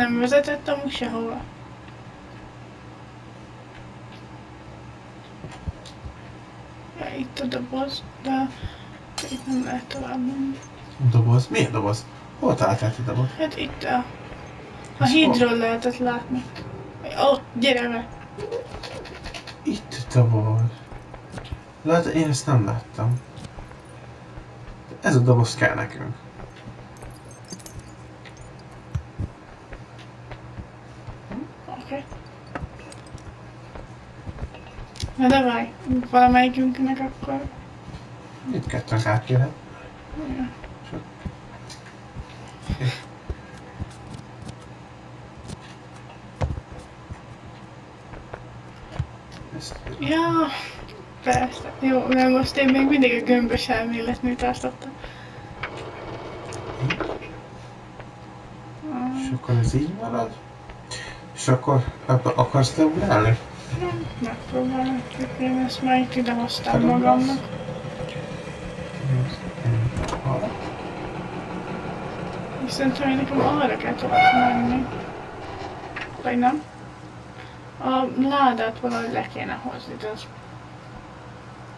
nem vezetett amúgy sehova. Ja, itt a doboz, de itt nem lehet tovább menni. Doboz? Milyen doboz? Hol találtál a doboz? Hát itt a... A Ez hídról lehetett látni. Ó, gyere be! Itt doboz. Lehet, én ezt nem láttam. Ez a doboz kell nekünk. Oké. Na de várj, valamelyikünknek akkor... Itt ketten átjöhet. Ja. Ezt Ja, persze. Jó, mert most én még mindig a gömbös elméletnél tartottam. És akkor ez így marad. És akkor ebbe akarsz te ugrálni? Megpróbálom, én ezt már itt ide hoztam Tudom, magamnak. Viszont hogy nekem arra kell tovább menni. Vagy nem? A ládát valahogy le kéne hozni, de az...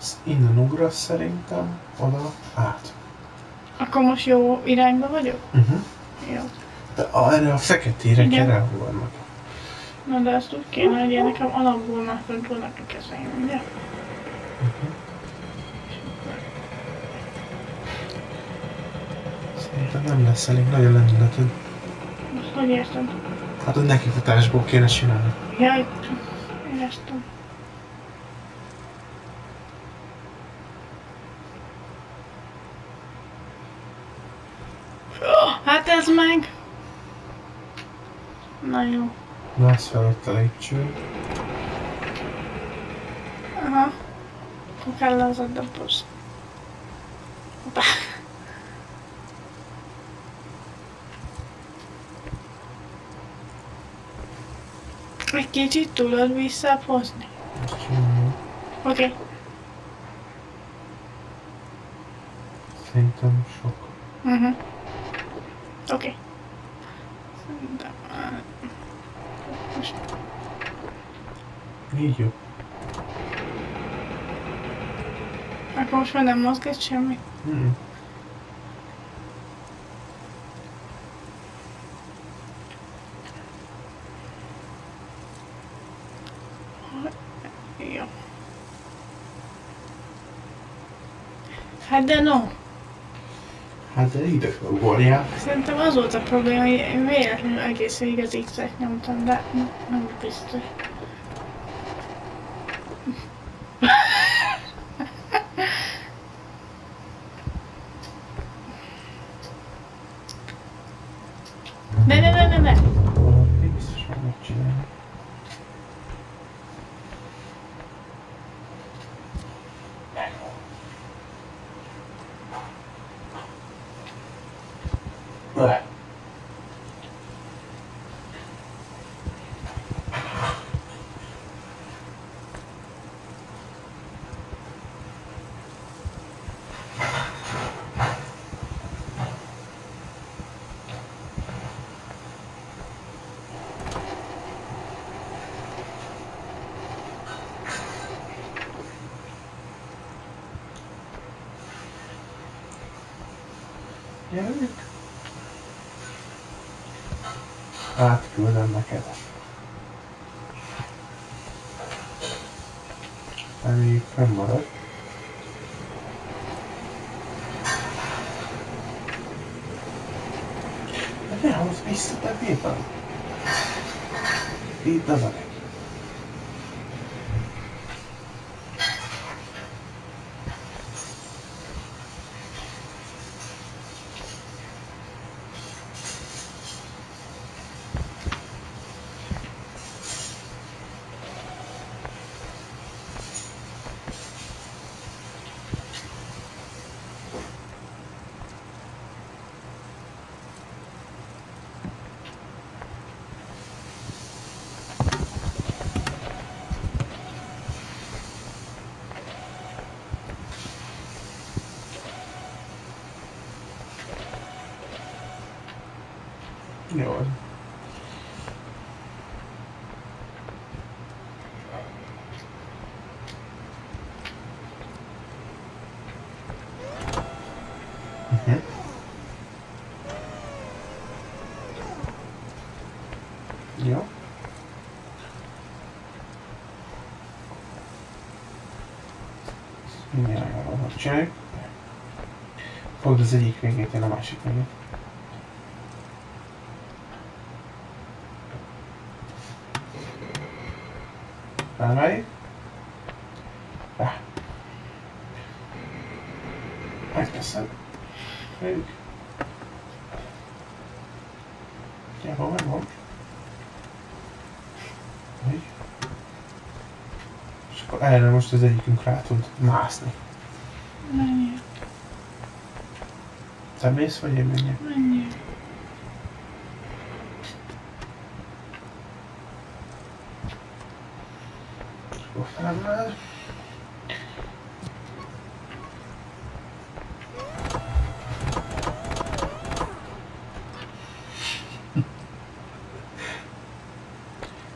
Ezt Innen ugrasz szerintem, oda, át. Akkor most jó irányba vagyok? Uh-huh. Jó. De a, erre a feketére kell elhullnak. Na de azt úgy kéne, hogy én nekem alapból már fönt vannak a kezeim, ugye? Szerintem nem lesz elég nagy a lendületed. Most hogy érted? Hát a nekifutásból kéne csinálni. Jaj, éreztem. Hát ez meg. Na jó. Mász fel ott aí lépcső. Aha. Akkor kell az a doboz. Hoppá. Egy kicsit tudod visszább hozni? Ezt csinálom. Oké. Okay. Szerintem sok. Uh-huh. Oké. Okay. Szerintem... á, Most Így jó. Akkor most már nem mozgat semmi. Mm. Jó. Hát de no. Hát de ide ugorjál. Szerintem az volt a probléma, hogy én véletlenül egész végig az X-et nyomtam, de nem biztos. Ne, ne, ne, ne, ne! Valami biztos meg megcsinálni. Öh. Gyerünk. Átküldöm neked. Ami fennmarad. De ne hozz vissza, te bírtam. Itt az a leg. Jó. Mindjárt megvan, hogy csináljuk. Fogd az egyik végét, én a másik végét. Emeljük. Rá. Megteszed. Még. Gyere, megvan. Így. És akkor erre most az egyikünk rá tud mászni. Te mész, vagy én menjek? menjél. És akkor felemel.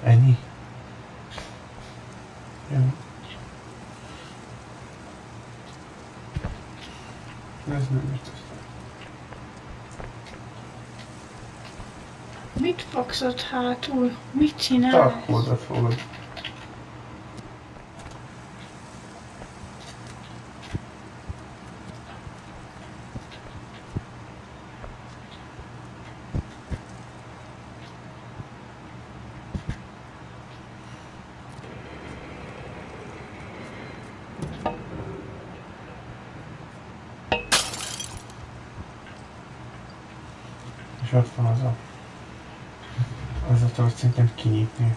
Ennyi. Jó. Ez nem értem. Ott hátul? Mit csinálsz? Tarkódat fogod. És ott van az a... Az tort szerintem kinyitni.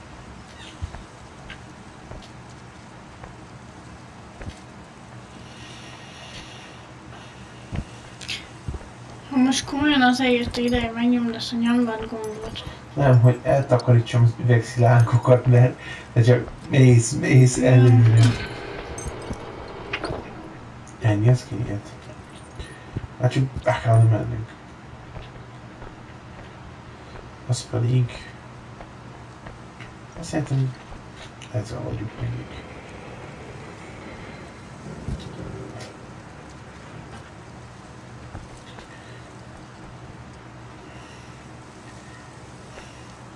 Most komolyan azért ideje megnyomd azt a nyomvat gombot. Nem, hogy eltakarítsam az üvegszilánkokat, mert de csak mész, mész előre. Ennyi, ez kinyílt. Hát csak be kell mennünk. Az pedig... Szerintem ezzel vagyunk mindig.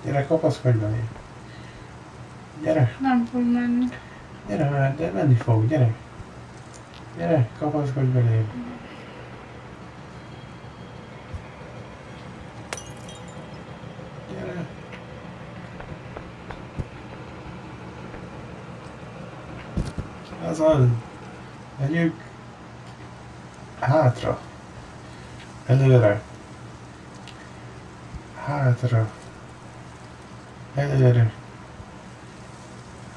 Gyere, kapaszkodj belé. Gyere, Nem fog menni. gyere de menni fog, gyere. Gyere, kapaszkodj belé. Gyere. Az. Megyünk. Hátra. Előre. Hátra. Előre.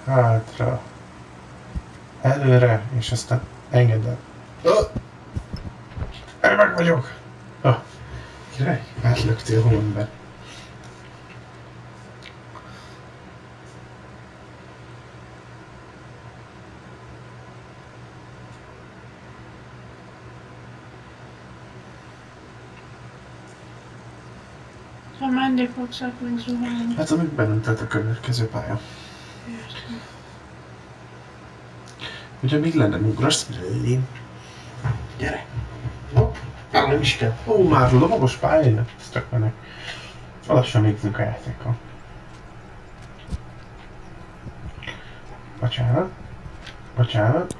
Hátra. Előre, és aztán engedd el. Oh! Meg vagyok! Oh. Király, átlöktél holmbe. Ha menni fogsz, akkor meg zuhanni. Hát amíg bennünk telt a következő pálya. Értem. Hogyha még lenne ugrasz. Gyere. Hopp. Már nem is kell. Ó, már lovagos pálya. Ez tök mennek. Lassan végzünk a játékkal. Bocsánat. Bocsánat.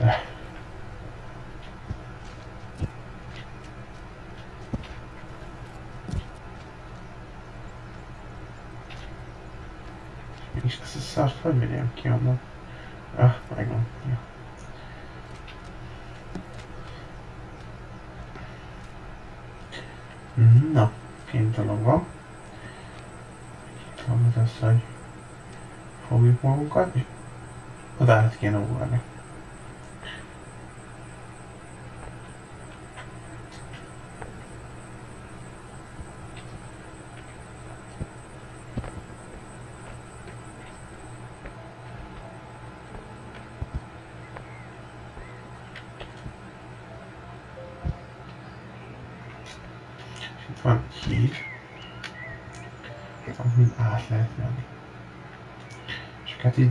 Eh. És ezt a szart hogy vegyem ki onnan? Ah, megvan. Ja. Na, két dolog van. Itt van az az, hogy fogjuk magunkat, és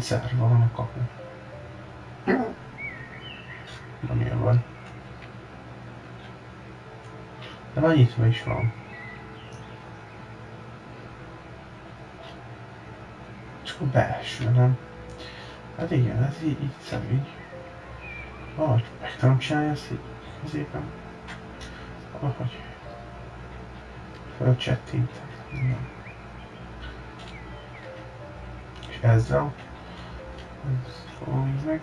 És hát itt zárva van a kapu. Nem ilyen van. De már nyitva is van. Csak a belső, nem? Hát igen, ez így, így szemügy. Valahogy meg tudom csinálni ezt így középen. Valahogy fölcsettintek. És ezzel ez fogom így meg.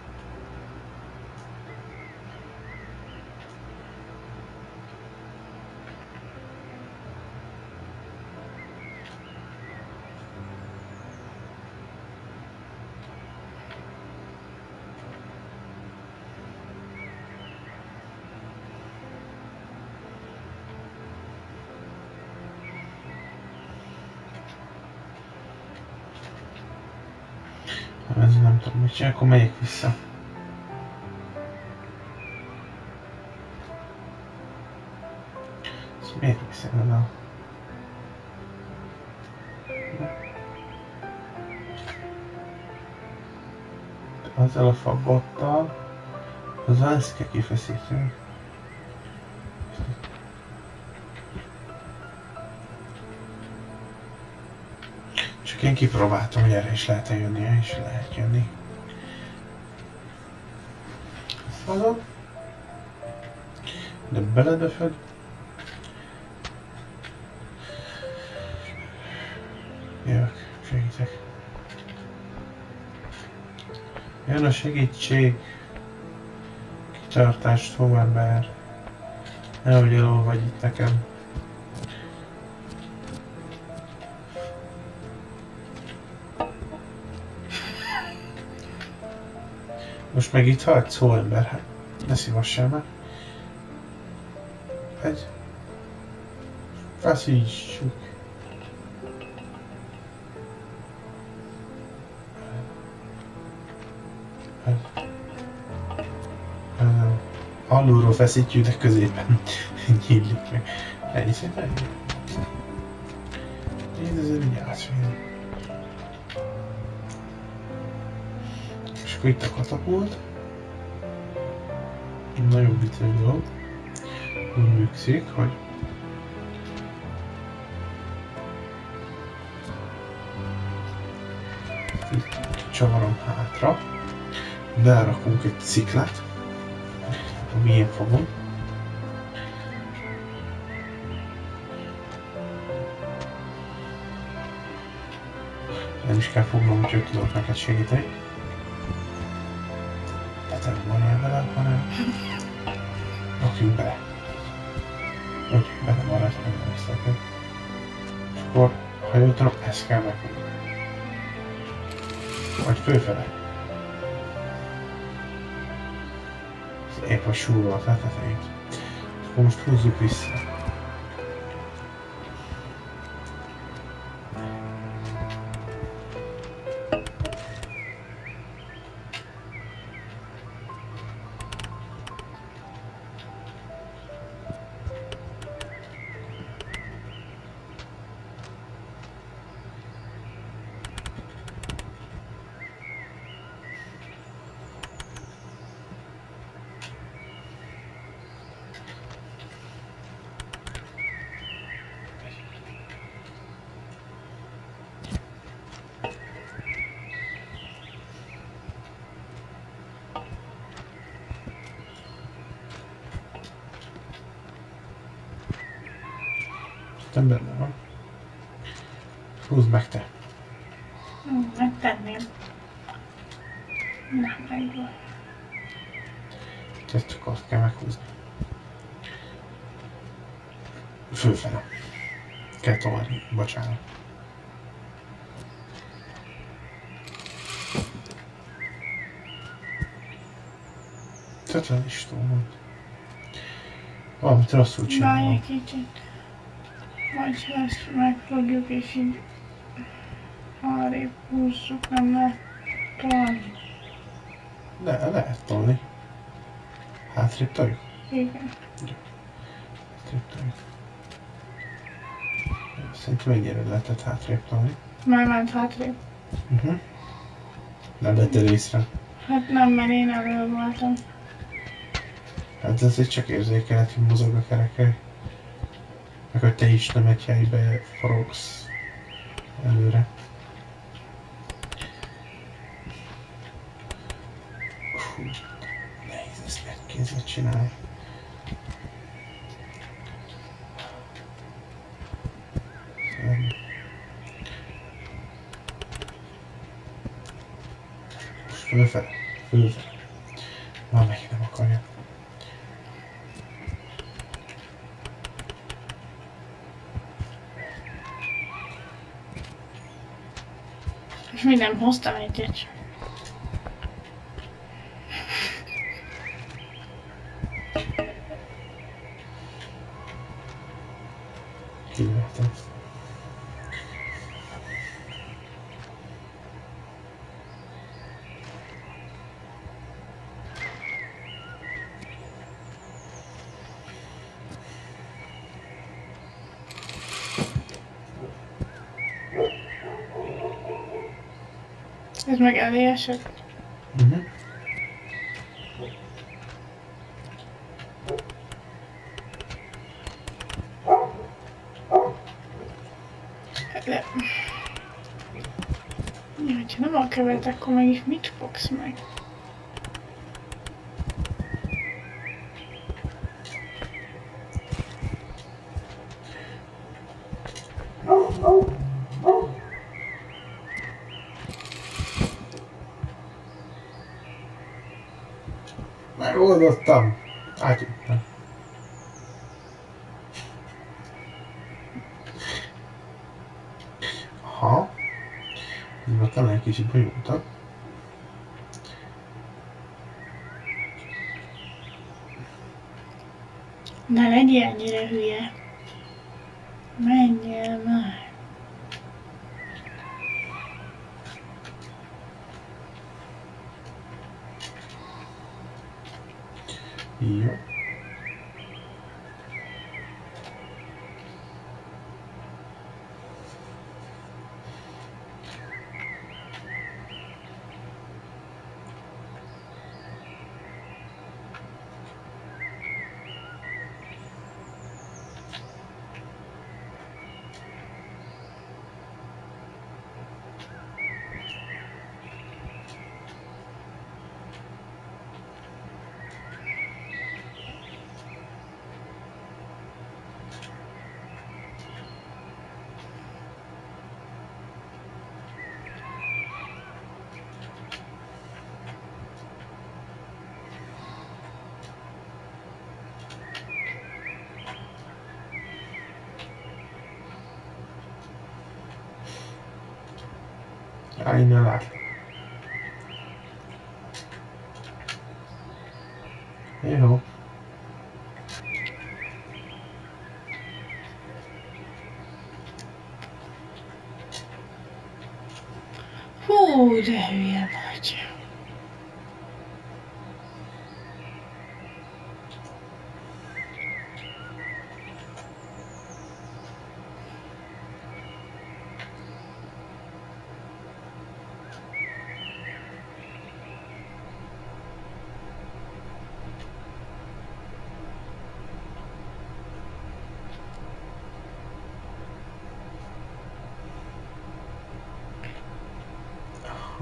Ha csinál, akkor megyek vissza. Ez miért viszem oda? Azzal a fabottal, azzal ezt kell kifeszíteni. Csak én kipróbáltam, hogy erre is lehet -e jönni, és lehet jönni. Azon. De beledöföd. Jövök, segítek. Jön a segítség. Kitartást, hóember. Nehogy elolvagy itt nekem. Most meg itt hagysz, hóember, hát ne szívassál meg. Egy. Feszítsük. Alulról feszítjük, de középen nyílik meg. Ennyi szépen. Én ezzel vigyázz akkor itt a katapult. Nagyon vicces dolog. Úgy működik, hogy itt csavarom hátra, berakunk egy ciklát, milyen fogom. Nem is kell fognom, hogy tudok neked segíteni. Nem van vele, hanem rakjunk bele. Úgy, bele marad, hogy nem összeköt. És akkor, ha jól tudom, ezt kell megfogni. Vagy főfele. Ez épp a súrol a tetejét. Most húzzuk vissza. Szerintem benne van. Húzd meg te. Hm, Megtenném. Nem, megvan. Te csak azt kell meghúzni. Fölfele. Kell tolni. Bocsánat. Tetlen is tudom. Valamit rosszul csinálom. egy kicsit. Vagy ezt megfogjuk és így arrébb húzzuk, nem lehet tolni. Le, lehet tolni. Hátrébb toljuk. Igen. Hátrébb toljuk. Szerintem ennyire lehetett hátrébb tolni. Már ment hátrébb. Uh-huh. Nem vettél észre. Hát nem, mert én elő voltam. Hát ezért csak érzékelhet, hogy mozog a kerekely. Meg hogy te is nem egy helybe forogsz előre. Fú, nehéz ezt egy kézzel csinálni. Most fölfele, fölfele. Már megint nem akarja. És még Ez meg elé esett. Mhm. De... Ja, ha nem a követ, akkor meg is mit fogsz meg? Megoldottam. Átjöttem. Ha. Mivel talán egy kicsit bonyolultak. Ne Állj, ne lát. Jó. Hú, de hülye vagy.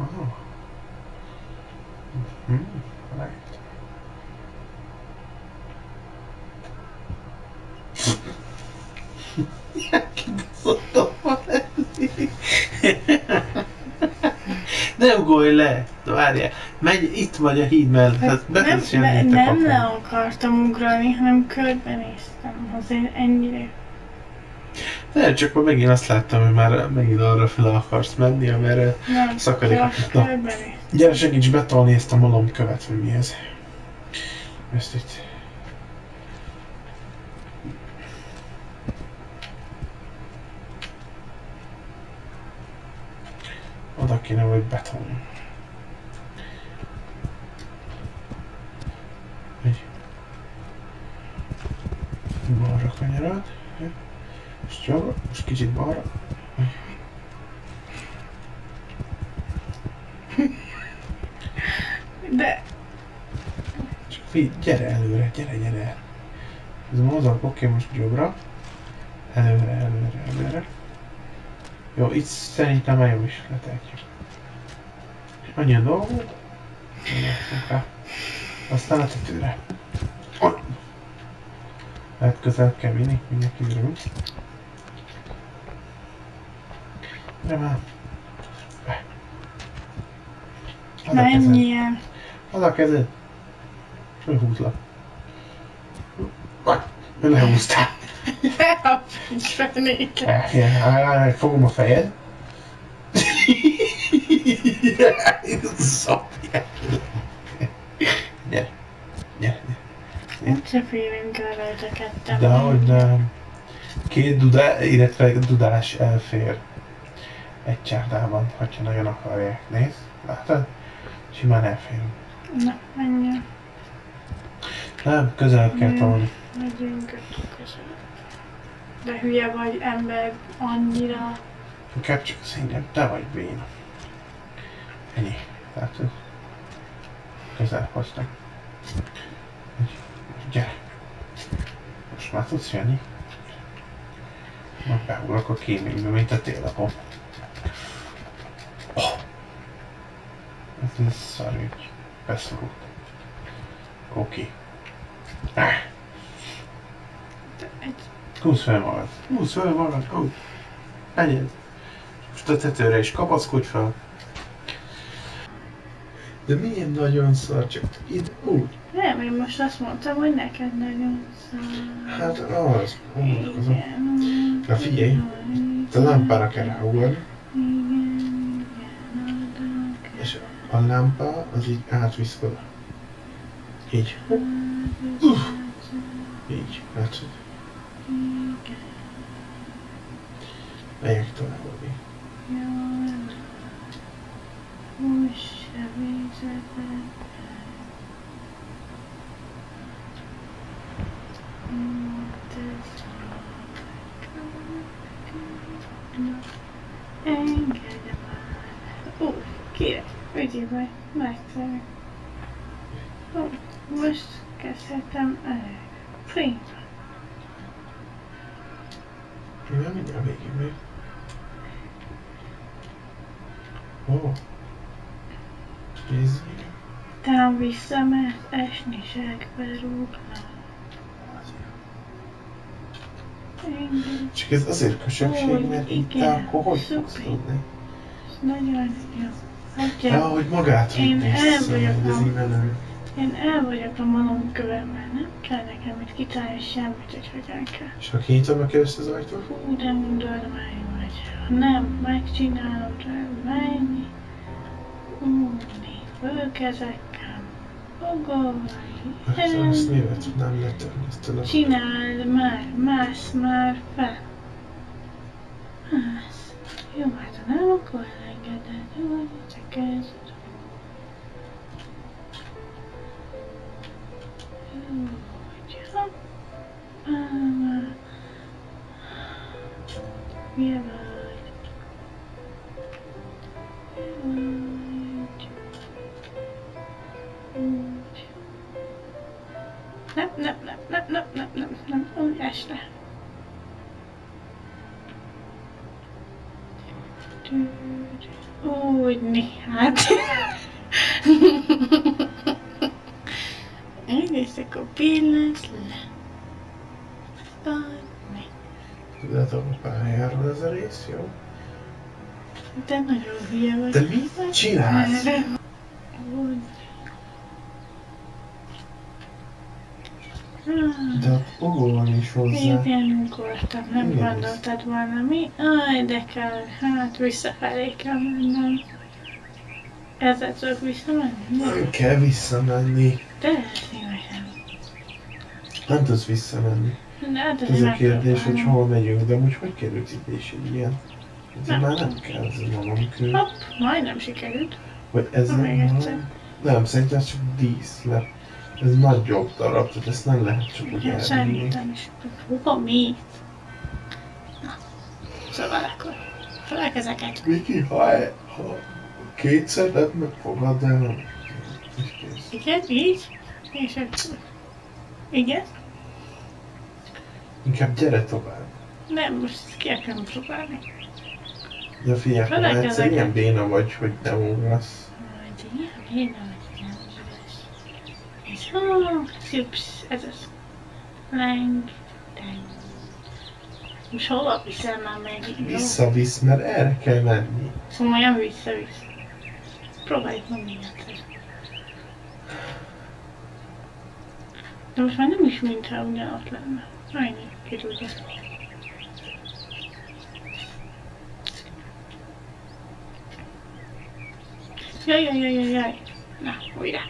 Oh. Mhm. Right. Ne ugolj le! Várjál, megy, itt vagy a híd mellett, hát Hát nem, betesz ne, jönni itt a nem kapun. le akartam ugrani, hanem körbenéztem. Azért ennyire. Ne, csak már megint azt láttam, hogy már megint arra fel akarsz menni, amerre Nem, Szakadék. csak Na. Gyere, segíts betolni ezt a malomkövet, vagy mi ez. Ezt itt. Oda kéne, hogy betolni. Egy. Balra kanyarod. Most jobbra, most kicsit balra. De Csak figyelj, gyere előre, gyere, gyere. Ez a mozog, oké, most jobbra. Előre, előre, előre. Jó, itt szerintem már jó is letehetjük. Annyi a dolgunk. Rá. Aztán a tetőre. Lehet közel kell vinni, mindenki örül. Gyere már. Be. Add a kezed. Menjél. Add a kezed. Fölhúzlak. Lehúztál. Ne fenéke. Ja, fogom a fejed. Szapjál. Gyere. Gyere. Úgyse férünk el rajta ketten. De hogy nem. Két dudá, illetve dudás elfér egy csárdában, hogyha nagyon akarják. Nézd, látod? Simán elférünk. Na, menjél. Nem, közel kell tolni. Megyünk ötök közel. De hülye vagy ember annyira. Inkább csak színűbb, te vagy béna. Ennyi. Látod? Közel hoztam. Gyere. Most már tudsz jönni? Majd beugrok a kéménybe, mint a télapom. Ez egy szarügy. Beszorult. Oké. Ah. De egy Húzz fel magad. Húzz fel magad. Úgy. Egyed. Most a tetőre is kapaszkodj fel. De milyen nagyon szar, csak itt úgy. Nem, én most azt mondtam, hogy neked nagyon szar. Hát az. Gondolkozom. Igen. Na figyelj, Te lámpára kell ráugrani, a lámpa az így átvisz. Így. kell. Így. Látszod? Megyek tovább. addig. Jaj, Húss ügyél meg, megszerek. Ó, most kezdhetem el. Prima. Nem mindjárt végig még. Ó. Nézzük. Talán vissza, mert esni segbe. Engedj. Csak ez azért köcsögség, Ó, mert itt akkor hogy fogsz tudni? Nagyon jó. Ja, Hagyja, hogy magát Én el vagyok a- én el vagyok a malom kövemmel, nem kell nekem itt kitalálni semmit, hogy hogyan kell. És ha kinyitom a ezt az ajtót? Hú, de mundormány vagy. Ha nem, megcsinálod rá, menj. Úni, fölkezekkel, fogolj. Ezt, ezt mivel tudnám letörni, ezt tudom. Csináld már, mász már fel. Mász. Jó, hát ha nem, akkor elengeded. Jó, csak kezd. Jó, hogyha... Már... Hülye vagy. Hülye rész, jó? De nagyon hülye vagy. De mit csinálsz? Erre. Úgy. Ah. De ugolni is hozzá. Igen, ugortam, nem Igen. gondoltad volna mi? Aj, de kell, hát visszafelé kell mennem. Ezzel tudok visszamenni? Nem kell visszamenni. De szívesen. Nem tudsz visszamenni. De hát Ez a kérdés, hogy hol megyünk, de úgy hogy került itt is egy ilyen? Ez Nem már nem kell, ez malomkő. Hopp, majdnem sikerült. Vagy ez Na, nem malom? Nem, szerintem ez csak dísz, mert ez nagyobb darab, tehát ezt nem lehet csak úgy elvinni. szerintem is. Hova mi? Na, szóval akkor felek ezeket. Viki, ha, e- ha kétszer nem megfogad és kész. Igen, így. És akkor. Igen? Inkább gyere tovább. Nem, most ki akarom próbálni. De figyelj, ha egyszer ilyen béna vagy, hogy nem ugrasz. Majd ilyen béna vagy nem üres. És szips, ez az. Leng, leng. Most hova viszel már meg? Visszavisz, mert erre kell menni. Szóval olyan vissza-vissza. Próbáljuk meg még egyszer. De most már nem is mintha ugyanott lenne. Annyi, tudja. Jaj, jaj, jaj, jaj, jaj. Na, újra.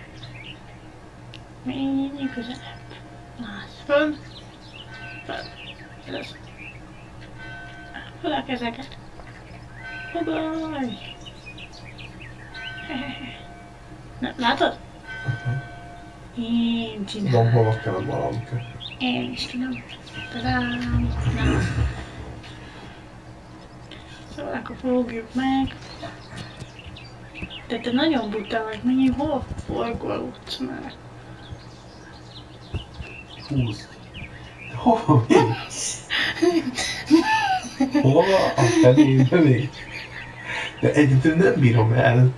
Még közelebb. Na, az föl. Föl. Ez az. Föl a kezeket. Bye-bye. Na, látod? Én Tudom, csinálom. hova kell a balamka. Én is tudom. Tadám. Na. Szóval akkor fogjuk meg. De te nagyon buta vagy, mennyi hol forgolódsz már? Húzd. Hova mész? Hova a felébe mész? De egyedül nem bírom el.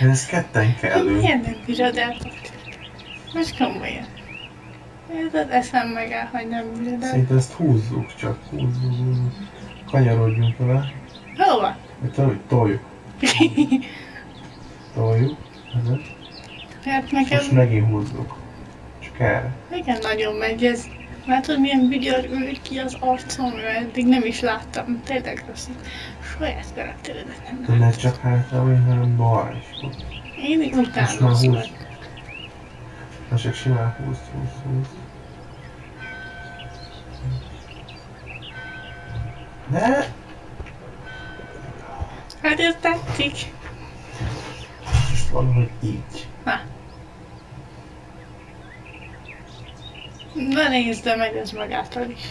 Ez ketten kellő. Miért nem bírod el? Most komolyan. Ez az eszem megáll, hogy nem bírod. Szerintem ezt húzzuk csak, húzzuk, húzzuk. Kanyarodjunk vele. Hova? Vagy toljuk, toljuk. Toljuk. Ez. Hát nekem Most megint húzzuk. Csak erre. igen nagyon megy ez. Látod milyen vigyor ült ki az arcomra, eddig nem is láttam. Tényleg rossz. Saját karakteredet nem De ne csak hátra, balra is. húzd. Én Most már utána húzd. szóval. Na csak simán húzd, húzd, húzd. Ne! Hát ez tetszik. Most valahogy így. Na. Na nézd, de megy ez magától is.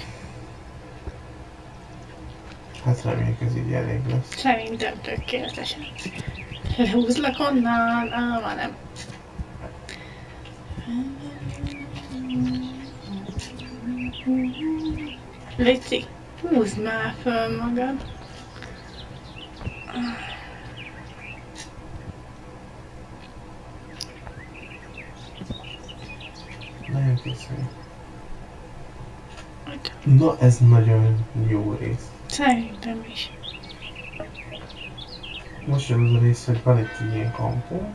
Hát reméljük ez így elég lesz. Szerintem tökéletesen. Lehúzlak onnan? Á, már nem. Léci, húzd már föl magad. Nagyon köszönjük. Ott. Na, ez nagyon jó rész. Szerintem is. Most jön az a rész, hogy van egy ilyen kampó,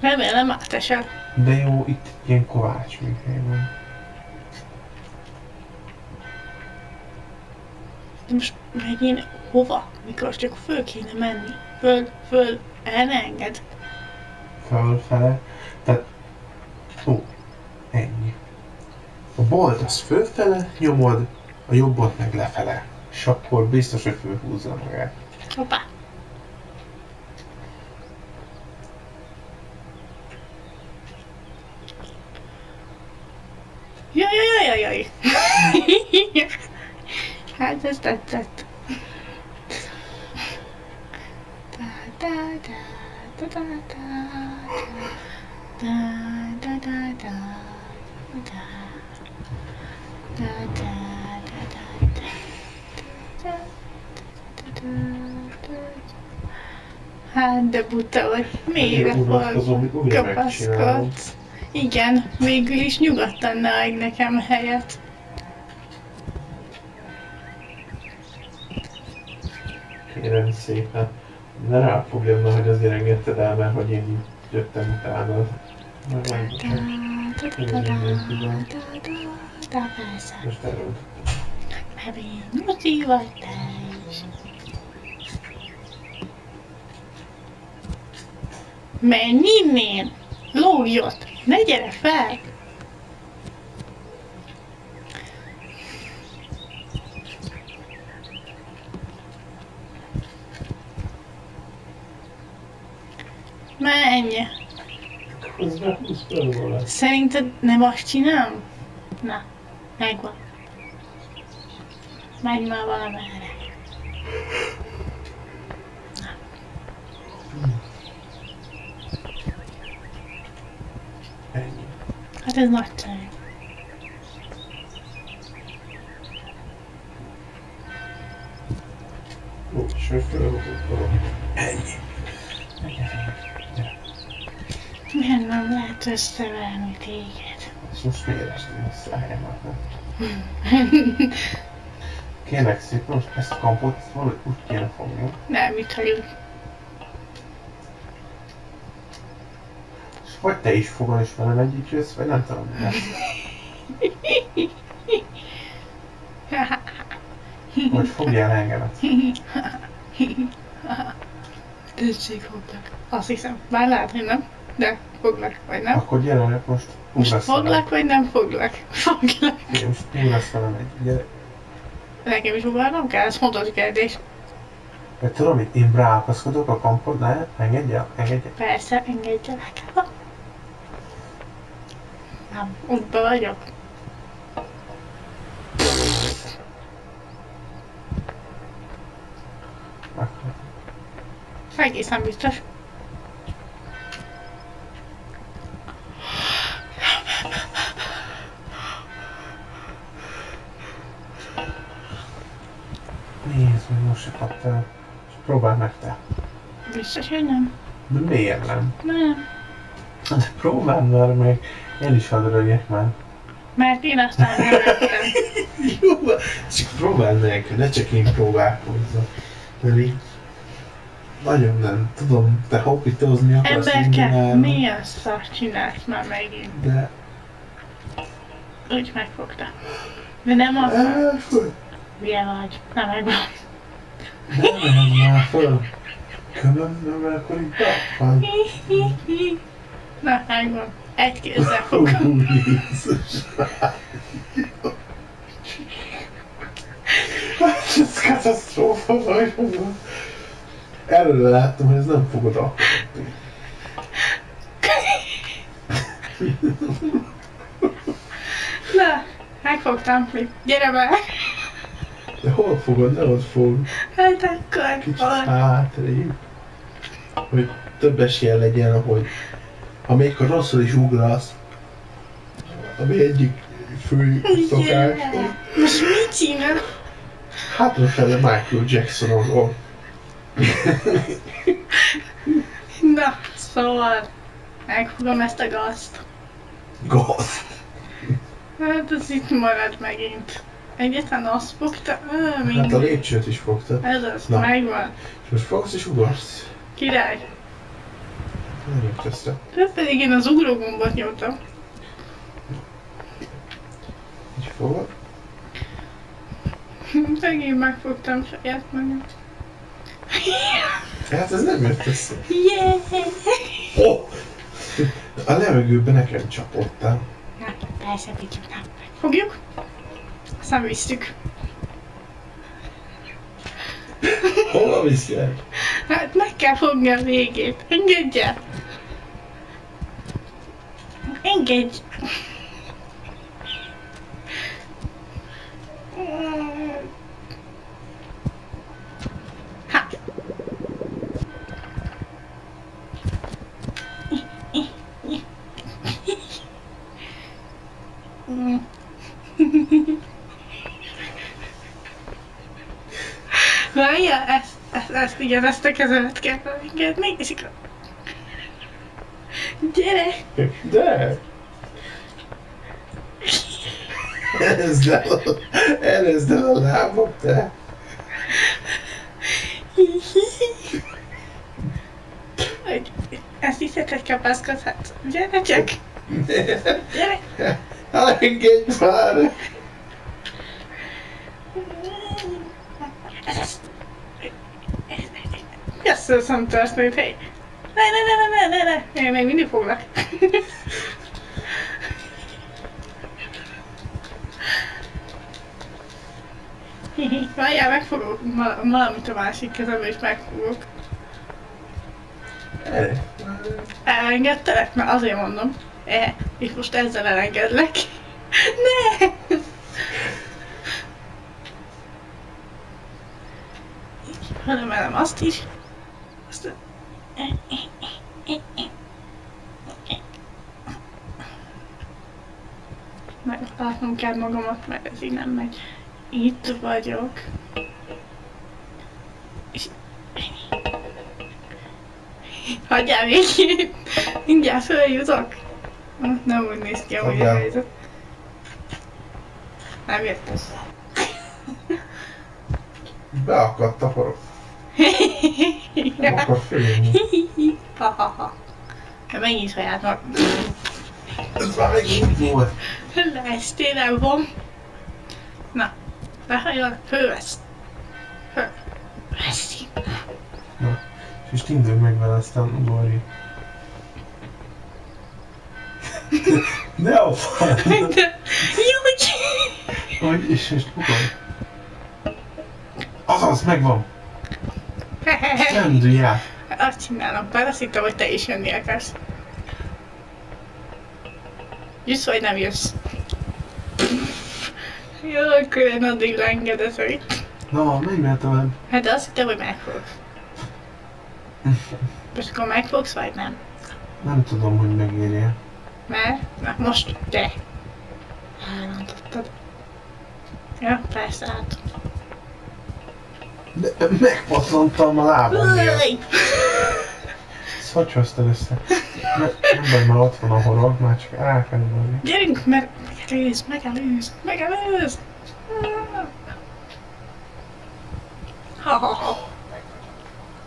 Remélem átesel. de jó, itt ilyen kovács műhely van. De most megint hova? Mikor csak föl kéne menni. Föl, föl, el ne enged. Fölfele, tehát... Ó, ennyi. A balt az fölfele nyomod, a jobbat meg lefele. És akkor biztos, hogy fölhúzza magát. Hoppá. te vagy mélyre kapaszkodsz. Igen, végül is nyugodtan ne adj nekem helyet. Kérem szépen, ne ráfogjam, hogy azért engedted el, mert hogy én jöttem utána. Most erről. Mert én vagy te. Menj innen! Lógj ott! Ne gyere fel! Menj! Szerinted nem azt csinálom? Na, megvan. Menj már valamerre. been locked down. Oh, Sheriff Road. Hey. Men nem lehet összeverni téged. És most miért estem össze a helyemet? Kérlek szép, most ezt a kampot valahogy úgy kéne fognom. Nem, hagyunk. Vagy te is fogod és velem együtt jössz, vagy nem tudom, mi lesz. Vagy fogjál engemet. Tessék, foglak. Azt hiszem, már hogy nem, de foglak, vagy nem. Akkor mert most Most foglak, vagy nem foglak? Foglak. Gyere, Most ugrasz velem egy. Gyere. Nekem is ugrálnom kell, ez fontos kérdés. Mert tudom, hogy én ráakaszkodok a kampodnál, engedj el, engedj el. Persze, engedjelek. Útba vagyok. Akkor Egészen biztos. Nézd, hogy most se kaptál. És próbáld meg te. Biztos, hogy nem. De miért nem? Nem. De próbáld már meg. Én is hadd rögjek már. Mert én aztán nem lettem. Jó, csak próbáld meg, ne csak én próbálkozzak. Mert így nagyon nem tudom, te hobbitozni akarsz Emberke, milyen szart csinálsz már megint? De... Úgy megfogta. De nem akar. Elfogy! Milyen vagy? Nem megvan. Nem mehet már föl. Kömöm, mert akkor van. Na, megvan. Egy kézzel fogom. Hát ez katasztrófa vagy. Előre láttam, hogy ez nem fogod alkotni. Na, megfogtam. Gyere be. De hol fogod? Ne ott fog. Hát akkor. Kicsit hátrébb. Hogy több esélye legyen, hogy még a rosszul is ugrasz, ami egyik fő szokás. Most mit csinál? hátrafele Michael Jacksonon Na, szóval megfogom ezt a gazt. Gaz. Hát ez itt marad megint. Egyetlen azt fogta, Ö, Hát a lépcsőt is fogtad. Ez az, Na. megvan. És most fogsz és ugrasz. Király. Nem jött össze. De pedig én az ugrógombot nyomtam. Így fogod. Megint megfogtam saját magam. Hát ez nem jött össze. Yeah! Oh! A levegőben nekem csapottál. Na, persze, vigyük, na. Fogjuk. Aztán visszük. Hova visz el? Hát meg kell fogni a végét. Engedj el! Engedj! Igen, ezt a kezemet kell engedni, és akkor... Gyere! De! Erezd el, a- erezd el a lábam, te! Hogy ezt hiszed, hogy kapaszkodhatsz? Gyere csak! Gyere! Engedj már! Ezt hiszem történt, hely! Ne, ne, ne, ne, ne, ne, ne, én még mindig foglak. Várjál, megfogok val- valamit a másik kezembe, és megfogok. Elengedtelek? Mert azért mondom. E, és most ezzel elengedlek. Ne! Felemelem azt is. Azt... Meglátnom kell magamat, mert ez így nem megy. Itt vagyok. És... Hagyjál végig! Mindjárt följutok. Nem úgy néz ki amúgy a helyzet. Nem jött össze. Beakadt a horog. Nem akar félni. Ha, ha, ha. Megint saját mag. Ez már megint volt. Leestél, nem van. Na, lehajol, fölvesz. Föl. Veszi. És tindőd meg vele, aztán ugorj. Ne a fan! Júgy! Hogy, és, és ugorj. Azaz, megvan! Rendülj át! Azt csinálom, bár azt hittem, hogy te is jönni akarsz. Jössz vagy nem jössz? Jó, akkor én addig lengedezek. Na, menj már tovább. Hát de azt hittem, hogy megfogsz. Most akkor megfogsz, vagy nem? Nem tudom, hogy megérje. Mert? Na, most te. Elrontottad. Ja, persze, hát. De megpatlanttam a lábam miatt. Szacsoztad össze. Ne, nem baj, már ott van a horog, már csak el kell ugorni. Gyerünk, mert megelőz! Ha, ha, ha.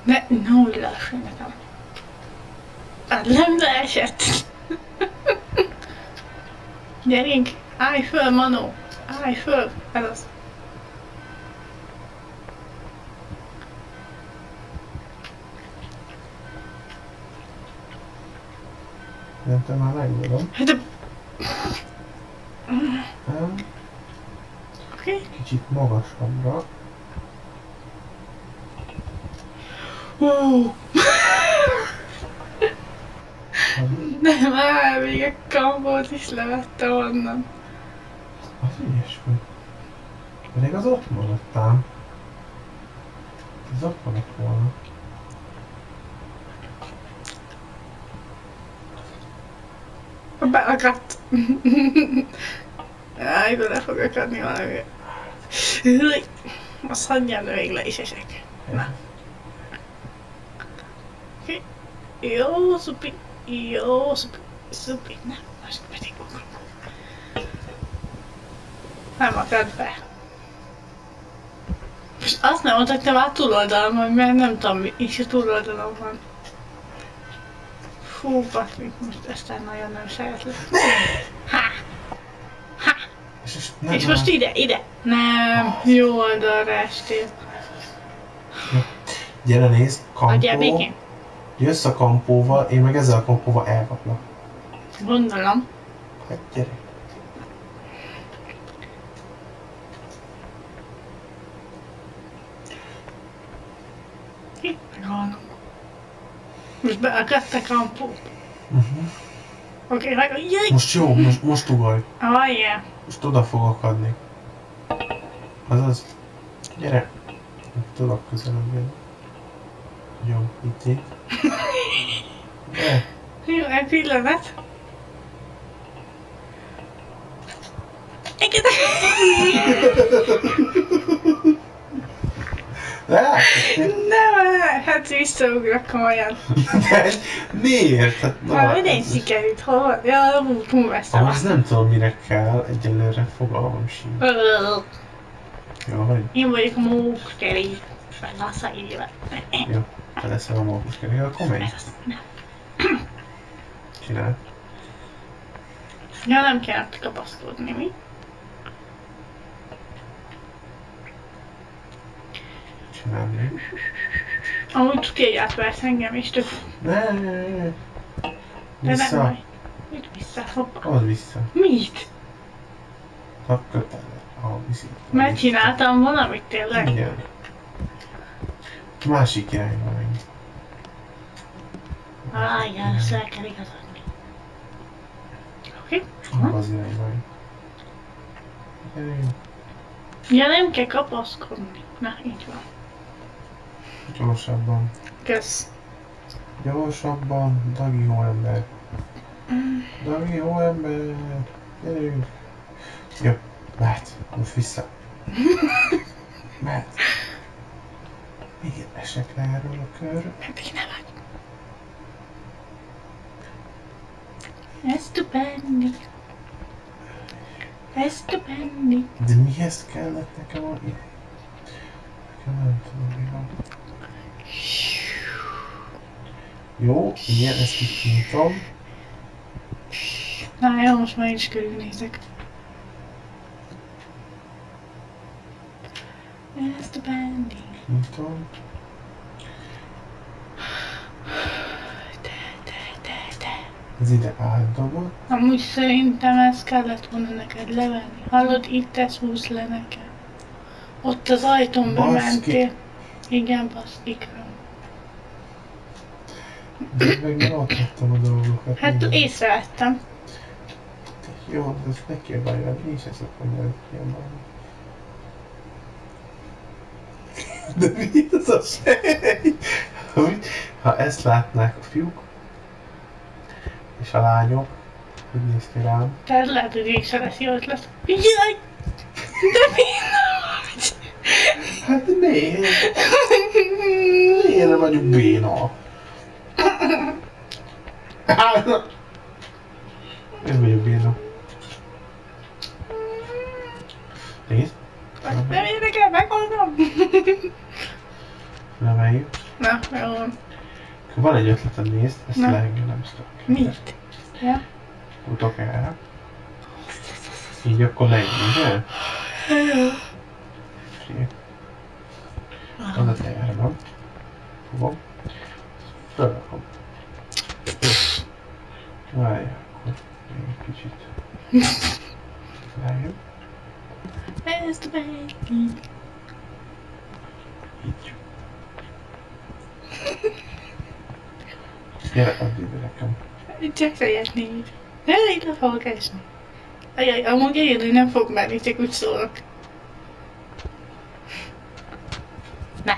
Ne, no, lassan nekem. Hát nem leesett. Gyerünk, állj föl, Manó! Állj föl! Ez az. Nem, te már megmondom. Hát de... Nem, Oké. kicsit magasabbra. Okay. Az, Nem, áll, még a kambót is levette onnan. az ügyes vagy. Pedig az ott maradt ám. Az ott maradt volna. Beakadt. Jaj, de le fogok adni valami. Azt hagyjál, de még le is esek. Na. Oké. Jó, szupi. Jó, szupi. Szupi. Nem, most pedig ugrok. Nem akad be. Most azt nem mondtad, te már túloldalon vagy, mert nem tudom, is a túloldalon van. Fú, basszik, most ezt nagyon nem szeretlek. Ha! Ha! És, és, nem, És most ide, ide. Nem, jó oldalra estél. Gyere nézd, Adjál kampó. békén. Jössz a kampóval, én meg ezzel a kampóval elkaplak. Gondolom. Hát gyere. Itt meghalnom. Most beakadt a kampó. Uh-huh. Oké, meg... Jaj! Most jó, most, most ugorj. Ah, yeah. Most oda fogok adni. Azaz. Gyere. Tudok közelebb. Jó, itt itt. Jó, egy pillanat. Engedd! Látod? Nem, hát visszaugrok komolyan. De miért? Hát, Ha idén ez- sikerült, hol van? Ja, hú, veszem. Ahhoz nem tudom mire kell, egyelőre fogalmam sincs. Hogy Én vagyok a mókeri. Meg a szájével. jó, te leszel a mókus kerék, akkor az- nem. Csinál. Ja, nem kell kapaszkodni, mi? Csinál még. Amúgy tuti, hogy átvert engem is, tök. Ne, ne, ne. De nem Vissza. baj. Mit vissza? Hoppá. Az vissza. Mit? Ha kötele. Ha viszi. Mert csináltam valamit tényleg? Igen. Másik irányba menj. Á, igen, ezt el kell igazodni. Oké? Abba az irányba menj. Ja, nem kell kapaszkodni. Na, így van. Gyorsabban. Kösz. Gyorsabban. Dagi hóember. Dagi hóember. Gyerünk. Jó. Mehet. Most vissza. Mehet. Még esek le erről a körről. Pedig nem vagy. Estupendo. Estupendo. De mihez kellett nekem a... Nekem nem tudom, mi van. Jó, igen, ezt itt nyitom. Na jó, most már is körülnézek. Estupendo. Nyitom. De, de, de, de. Ez ide átdobott. Amúgy szerintem ezt kellett volna neked levenni. Hallod, itt ez húz le nekem. Ott az ajtón bementél. Igen, baszkikra. De meg ott hagytam a dolgokat. Hát minden. észrevettem. Jó, de ezt ne kiabálj rá, én sem szoktam rá kiabálni. De mi ez a sej? Ha ezt látnák a fiúk, és a lányok, hogy néz ki rám, Tehát lehet, hogy én sem lesz jó ötlet. Jaj! De mi? Hát miért? Miért nem vagyunk béna? Nem vagyok béna. Nézd, Nem érdekel, megoldom. lemeljük. Na, jó. Van egy ötletem, nézd, ezt Na. leengedem, Mit? Ja? Utok erre. Így akkor legy, ugye? Figyelj. Az a tervem. Fogom. Fölrakom. Várj, akkor még egy kicsit. Lejjebb. Estupendo. Így. Gyere, add ide nekem. Csak szeretnéd. Ne, itt le fogok esni. Ajaj, amúgy élő nem fog menni, csak úgy szólok.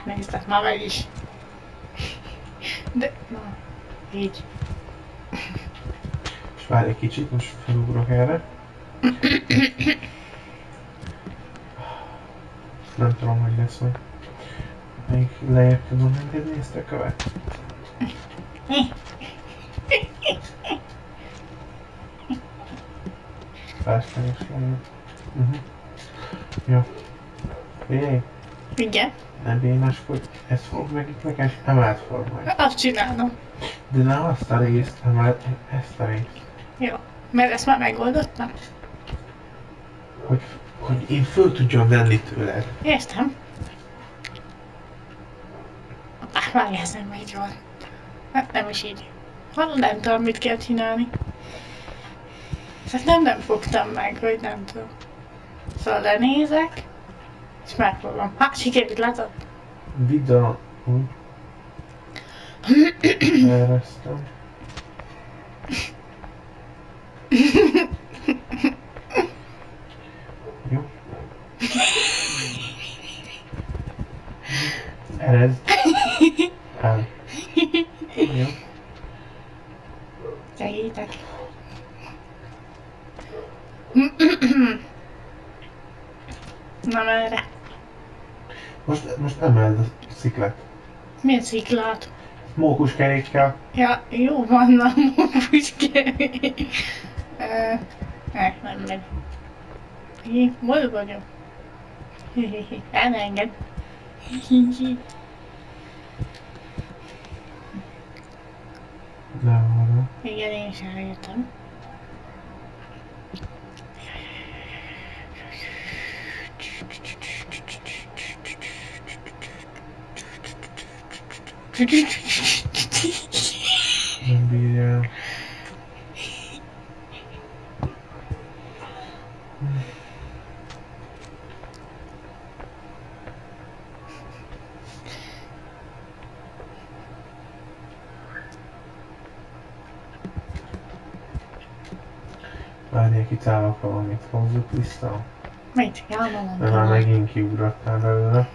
Nézd, már meg is. De, na, így. És várj egy kicsit, most felugrok erre. Nem tudom, hogy lesz meg. Még lejjebb tudom engedni ezt a követ. Felszínes lenne. Uh-huh. Jó. Figyelj, Igen, ne bénáskodj, ezt fog meg itt nekem, és emelt fel majd. azt csinálom. De ne azt a részt, emelt ezt a részt. Jó, mert ezt már megoldottam. Hogy, hogy én föl tudjam venni tőled. Értem. Ah, már ez nem így van. Hát nem is így. Hallod, nem tudom, mit kell csinálni. Tehát nem, nem fogtam meg, hogy nem tudom. Szóval lenézek, és megfogom. Hát, sikerült, látod? Vidd a... úgy. Eresztem. Jó. Ez. El. Jó. Segítek. Na merre? Most, most emeld a sziklet. Milyen sziklát? Mókus kerékkel. Ja, jó van, na, úgy kemény. Ö, Ne, nem megy. Hi, Hol vagyok? Elenged. Nem van. Igen, én is eljöttem. Nem bírja el. Várj, itt állok valamit, hozzuk vissza. Mit? Jálmolom. Mert már megint kiugrattál belőle.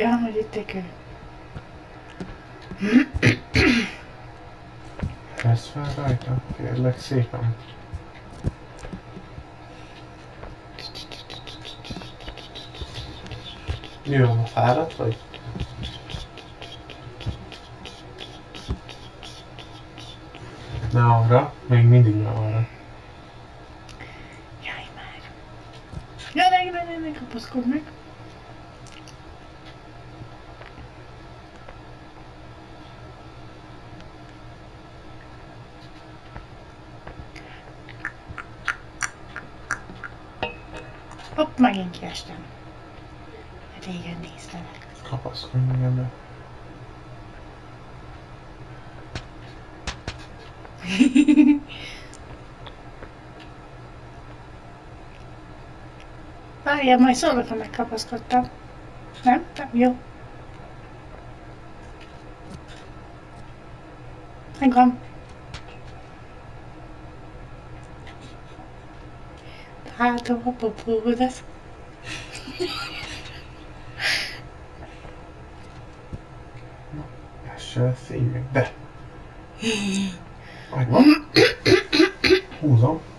Ja, hogy itt egy kő. Vesz fel rajta, kérlek szépen. Jó, ma fáradt vagy? Ne arra, még mindig ne arra. Jaj már. Ja, ne, ne, ne, ne kapaszkodj meg. Hopp, megint kiestem. Régen néztelek. Kapaszkodj még ebbe. Várjál, majd szólok, ha megkapaszkodtam. Nem? Nem, jó. Megvan. Hát a popódat. Essel szívj meg be. Megvan. Húzom.